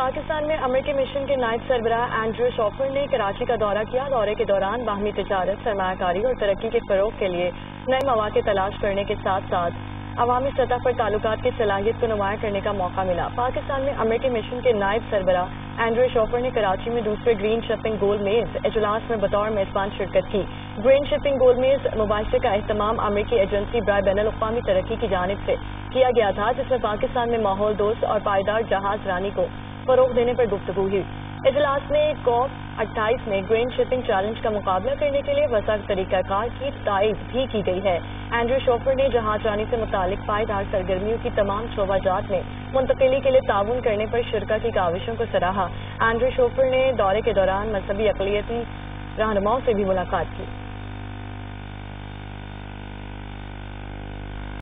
पाकिस्तान में अमरीकी मिशन के नायब सरबराह एंड्रू शॉफर ने कराची का दौरा किया। दौरे के दौरान बाहमी तजारत सरमाकारी और तरक्की के फरोग के लिए नए मौाक़े तलाश करने के साथ साथ अवामी सतह पर ताल्लुक की सलाहियत को नुमाया करने का मौका मिला। पाकिस्तान में अमरीकी मिशन के नायब सरबराह एंड्रू शॉफर ने कराची में दूसरे ग्रीन शिपिंग गोल मेज, इजलास में बतौर मेजबान शिरकत की। ग्रीन शिपिंग गोल मेज मुबाशरे का अहतमाम अमरीकी एजेंसी ब्राय बैन अवी तरक्की की जानब से किया गया था, जिसमें पाकिस्तान में माहौल दोस्त और पायदार जहाज़ रानी को फरोग देने पर गुफ्तु हुई। इजलास में कॉप अट्ठाईस में ग्रेन शिपिंग चैलेंज का मुकाबला करने के लिए वसा तरीकाकार की ताइज भी की गई है। एंड्रू शोफर ने जहाज़ रानी से मुतालिक पायदार सरगर्मियों की तमाम शोबाजात में मुंतकली के लिए ताउन करने पर शिरका की काविशों को सराहा। एंड्रू शोफर ने दौरे के दौरान मजहबी अकलीती रहनुमाओं से भी मुलाकात की।